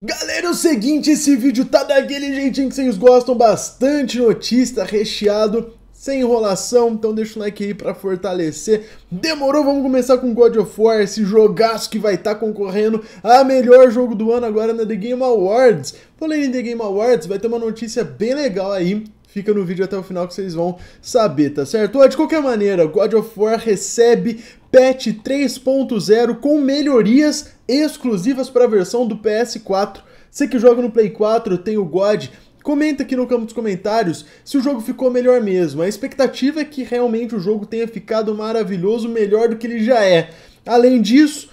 Galera, é o seguinte, esse vídeo tá daquele jeitinho que vocês gostam, bastante notícia, recheado, sem enrolação, então deixa o like aí pra fortalecer. Demorou? Vamos começar com God of War, esse jogaço que vai estar tá concorrendo a melhor jogo do ano agora na The Game Awards. Falei em The Game Awards, vai ter uma notícia bem legal aí, fica no vídeo até o final que vocês vão saber, tá certo? de qualquer maneira, God of War recebe patch 3.0 com melhorias exclusivas para a versão do PS4. Você que joga no Play 4 tem o God. Comenta aqui no campo dos comentários se o jogo ficou melhor mesmo. A expectativa é que realmente o jogo tenha ficado maravilhoso, melhor do que ele já é. Além disso,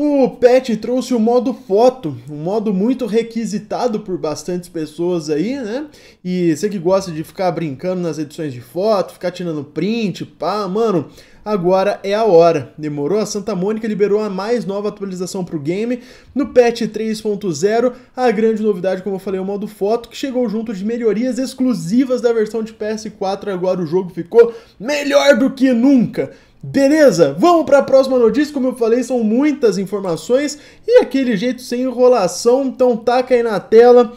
o patch trouxe o modo foto, um modo muito requisitado por bastantes pessoas aí, né? E você que gosta de ficar brincando nas edições de foto, ficar tirando print, pá, mano, agora é a hora. Demorou? A Santa Mônica liberou a mais nova atualização para o game. No patch 3.0, a grande novidade, como eu falei, é o modo foto, que chegou junto de melhorias exclusivas da versão de PS4. Agora o jogo ficou melhor do que nunca. Beleza? Vamos para a próxima notícia. Como eu falei, são muitas informações e aquele jeito sem enrolação. Então taca aí na tela.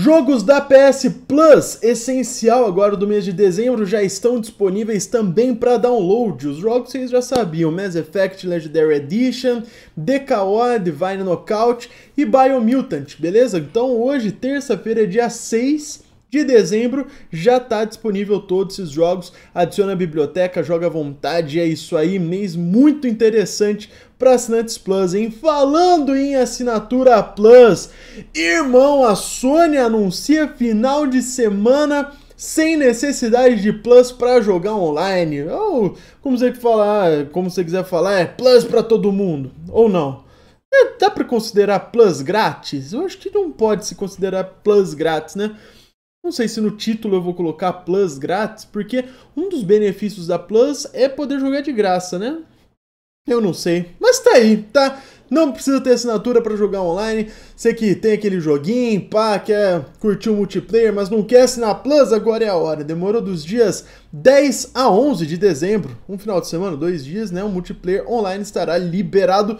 Jogos da PS Plus, essencial agora do mês de dezembro, já estão disponíveis também para download. Os jogos vocês já sabiam: Mass Effect Legendary Edition, DKO, Divine Knockout e Biomutant, beleza? Então hoje, terça-feira, dia 6 de dezembro já está disponível todos esses jogos. Adiciona a biblioteca, joga à vontade, é isso aí, mês muito interessante para assinantes Plus, hein? Falando em assinatura Plus, irmão, a Sony anuncia final de semana sem necessidade de Plus para jogar online. Ou como você falar, como você quiser falar, é Plus para todo mundo ou não. É, dá para considerar Plus grátis? Eu acho que não pode se considerar Plus grátis, né? Não sei se no título eu vou colocar Plus grátis, porque um dos benefícios da Plus é poder jogar de graça, né? Eu não sei, mas tá aí, tá? Não precisa ter assinatura para jogar online. Você que tem aquele joguinho, pá, quer curtir o multiplayer, mas não quer assinar Plus, agora é a hora. Demorou dos dias 10 a 11 de dezembro, um final de semana, dois dias, né? O multiplayer online estará liberado.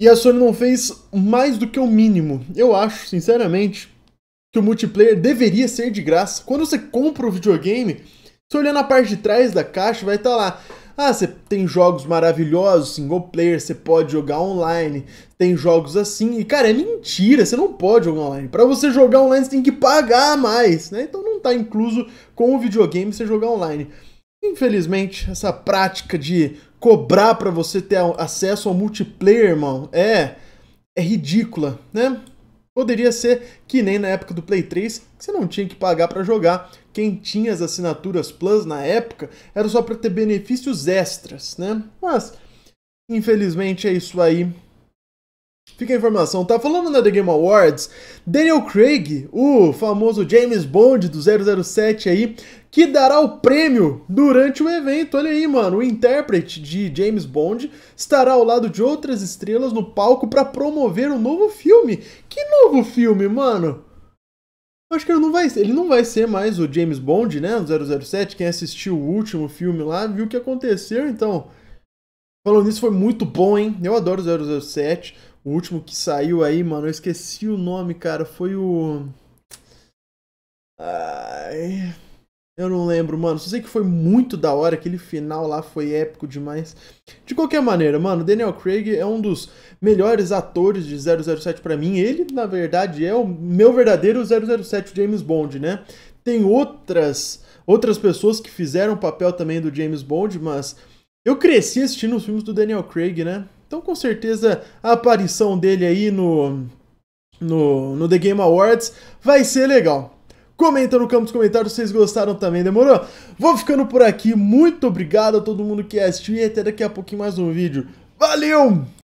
E a Sony não fez mais do que o mínimo. Eu acho, sinceramente, que o multiplayer deveria ser de graça. Quando você compra o videogame, você olhar na parte de trás da caixa, vai estar tá lá. Ah, você tem jogos maravilhosos, single player, você pode jogar online, tem jogos assim. E cara, é mentira, você não pode jogar online. Para você jogar online, você tem que pagar mais, né? Então não tá incluso com o videogame você jogar online. Infelizmente, essa prática de cobrar para você ter acesso ao multiplayer, irmão, é é ridícula, né? Poderia ser que nem na época do Play 3, que você não tinha que pagar para jogar. Quem tinha as assinaturas Plus na época era só para ter benefícios extras, né? Mas, infelizmente, é isso aí. Fica a informação, tá falando na The Game Awards, Daniel Craig, o famoso James Bond do 007 aí, que dará o prêmio durante o evento. Olha aí, mano, o intérprete de James Bond estará ao lado de outras estrelas no palco para promover um novo filme. Que novo filme, mano? Acho que ele não vai, ele não vai ser mais o James Bond, né, o 007. Quem assistiu o último filme lá viu o que aconteceu, então. Falando nisso, foi muito bom, hein? Eu adoro 007. O último que saiu aí, mano, eu esqueci o nome, cara. Foi o. Ai. Eu não lembro, mano. Só sei que foi muito da hora. Aquele final lá foi épico demais. De qualquer maneira, mano, Daniel Craig é um dos melhores atores de 007 para mim. Ele, na verdade, é o meu verdadeiro 007 James Bond, né? Tem outras outras pessoas que fizeram o papel também do James Bond, mas eu cresci assistindo os filmes do Daniel Craig, né? Então, com certeza, a aparição dele aí no, no, no The Game Awards vai ser legal. Comenta no campo dos comentários se vocês gostaram também, demorou? Vou ficando por aqui, muito obrigado a todo mundo que assistiu e até daqui a pouquinho mais um vídeo. Valeu!